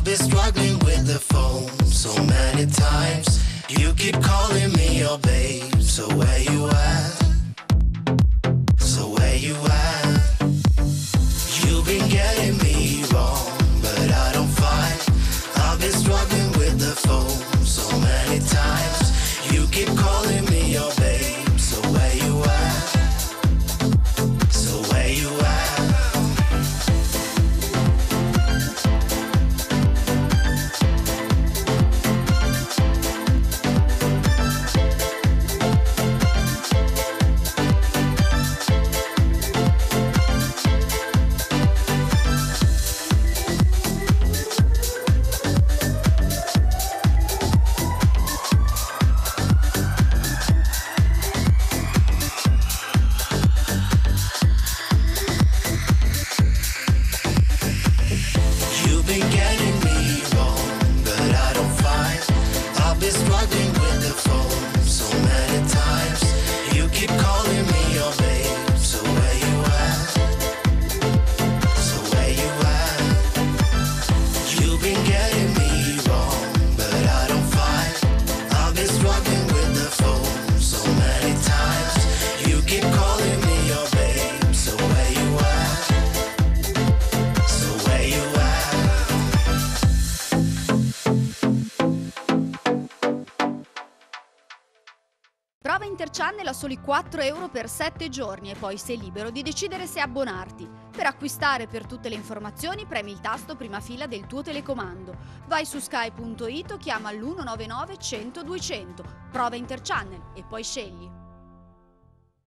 I've been struggling with the phone so many times. You keep calling me your babe, so where you Prova Interchannel a soli 4 euro per 7 giorni e poi sei libero di decidere se abbonarti. Per acquistare per tutte le informazioni premi il tasto prima fila del tuo telecomando. Vai su sky.it o chiama l'199 100 200. Prova Interchannel e poi scegli.